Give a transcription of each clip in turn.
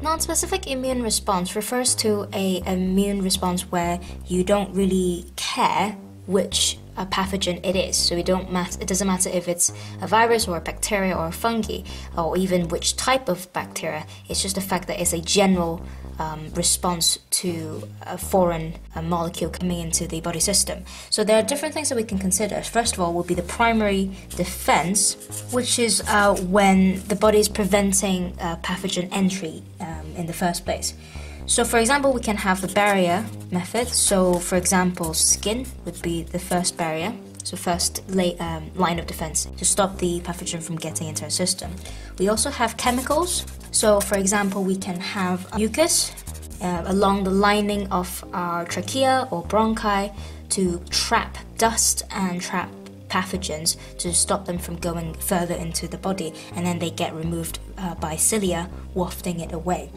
Non-specific immune response refers to a immune response where you don't really care which a pathogen it is. So it don't matter. It doesn't matter if it's a virus or a bacteria or a fungi or even which type of bacteria. It's just the fact that it's a general um, response to a foreign molecule coming into the body system. So there are different things that we can consider. First of all, will be the primary defense, which is uh, when the body is preventing uh, pathogen entry um, in the first place. So, for example, we can have the barrier method. So, for example, skin would be the first barrier. So, first lay, um, line of defense to stop the pathogen from getting into our system. We also have chemicals. So, for example, we can have mucus uh, along the lining of our trachea or bronchi to trap dust and trap pathogens to stop them from going further into the body, and then they get removed uh, by cilia, wafting it away.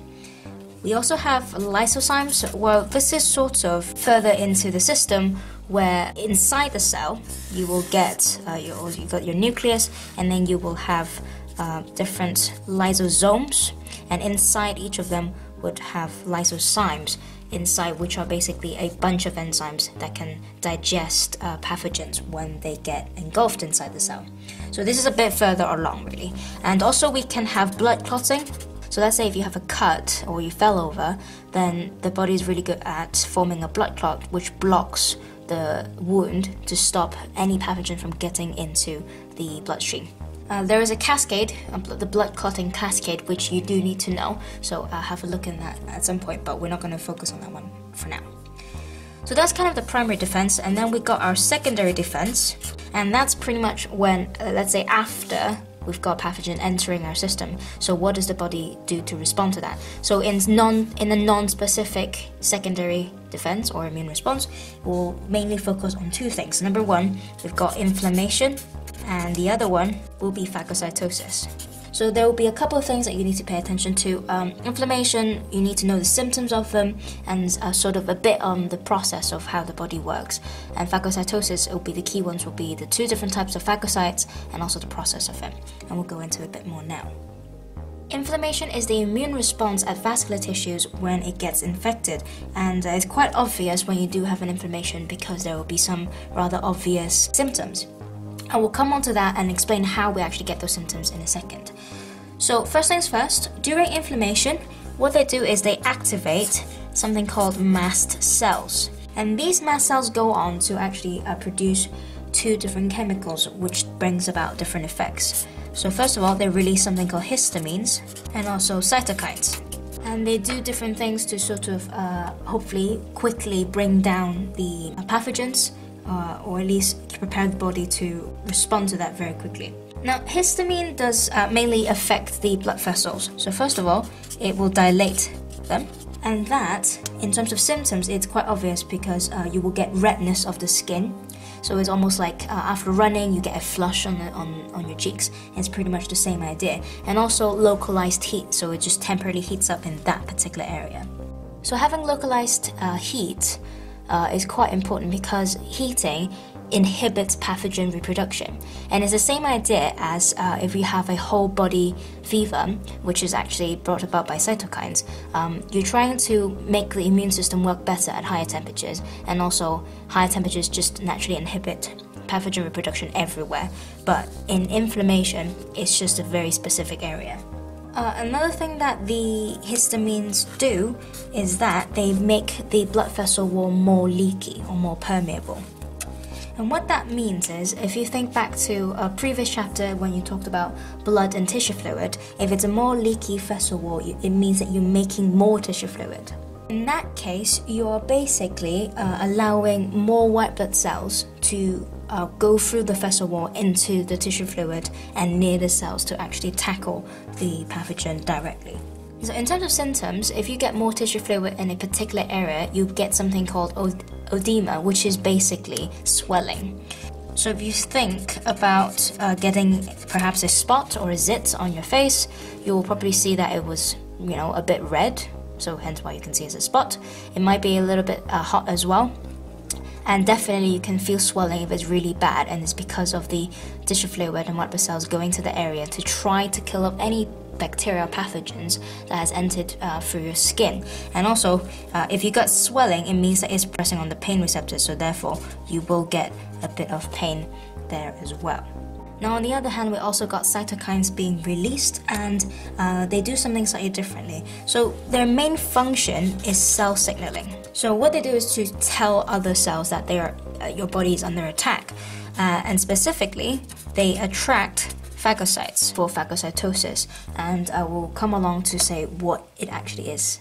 We also have lysozymes. Well, this is sort of further into the system where inside the cell you will get uh, your, you got your nucleus and then you will have uh, different lysosomes and inside each of them would have lysozymes inside which are basically a bunch of enzymes that can digest uh, pathogens when they get engulfed inside the cell. So this is a bit further along really. And also we can have blood clotting so let's say if you have a cut or you fell over, then the body is really good at forming a blood clot which blocks the wound to stop any pathogen from getting into the bloodstream. Uh, there is a cascade, the blood clotting cascade, which you do need to know. So uh, have a look in that at some point, but we're not going to focus on that one for now. So that's kind of the primary defense, and then we got our secondary defense, and that's pretty much when, uh, let's say, after we've got pathogen entering our system. So what does the body do to respond to that? So in non in a non-specific secondary defense or immune response, we'll mainly focus on two things. Number one, we've got inflammation, and the other one will be phagocytosis. So there will be a couple of things that you need to pay attention to. Um, inflammation, you need to know the symptoms of them and uh, sort of a bit on the process of how the body works. And phagocytosis will be the key ones will be the two different types of phagocytes and also the process of it. And we'll go into a bit more now. Inflammation is the immune response at vascular tissues when it gets infected, and it's quite obvious when you do have an inflammation because there will be some rather obvious symptoms. I will come on to that and explain how we actually get those symptoms in a second. So, first things first, during inflammation, what they do is they activate something called mast cells. And these mast cells go on to actually uh, produce two different chemicals, which brings about different effects. So, first of all, they release something called histamines and also cytokines. And they do different things to sort of uh, hopefully quickly bring down the pathogens uh, or at least prepare the body to respond to that very quickly. Now, histamine does uh, mainly affect the blood vessels. So, first of all, it will dilate them. And that, in terms of symptoms, it's quite obvious because uh, you will get redness of the skin. So it's almost like uh, after running, you get a flush on, the, on, on your cheeks. It's pretty much the same idea. And also localized heat, so it just temporarily heats up in that particular area. So having localized uh, heat uh, is quite important because heating inhibits pathogen reproduction. And it's the same idea as uh, if you have a whole body fever, which is actually brought about by cytokines. Um, you're trying to make the immune system work better at higher temperatures, and also higher temperatures just naturally inhibit pathogen reproduction everywhere. But in inflammation, it's just a very specific area. Uh, another thing that the histamines do is that they make the blood vessel wall more leaky or more permeable. And what that means is, if you think back to a previous chapter when you talked about blood and tissue fluid, if it's a more leaky vessel wall, it means that you're making more tissue fluid. In that case, you're basically uh, allowing more white blood cells to uh, go through the vessel wall into the tissue fluid and near the cells to actually tackle the pathogen directly. So, in terms of symptoms, if you get more tissue fluid in a particular area, you get something called oedema, which is basically swelling. So, if you think about uh, getting perhaps a spot or a zit on your face, you will probably see that it was, you know, a bit red. So, hence why you can see as a spot. It might be a little bit uh, hot as well. And definitely, you can feel swelling if it's really bad, and it's because of the tissue fluid and white blood cells going to the area to try to kill off any bacterial pathogens that has entered uh, through your skin. And also, uh, if you got swelling, it means that it's pressing on the pain receptors, so therefore you will get a bit of pain there as well. Now, on the other hand, we also got cytokines being released, and uh, they do something slightly differently. So, their main function is cell signaling. So, what they do is to tell other cells that they are, uh, your body is under attack, uh, and specifically, they attract phagocytes for phagocytosis, and I will come along to say what it actually is.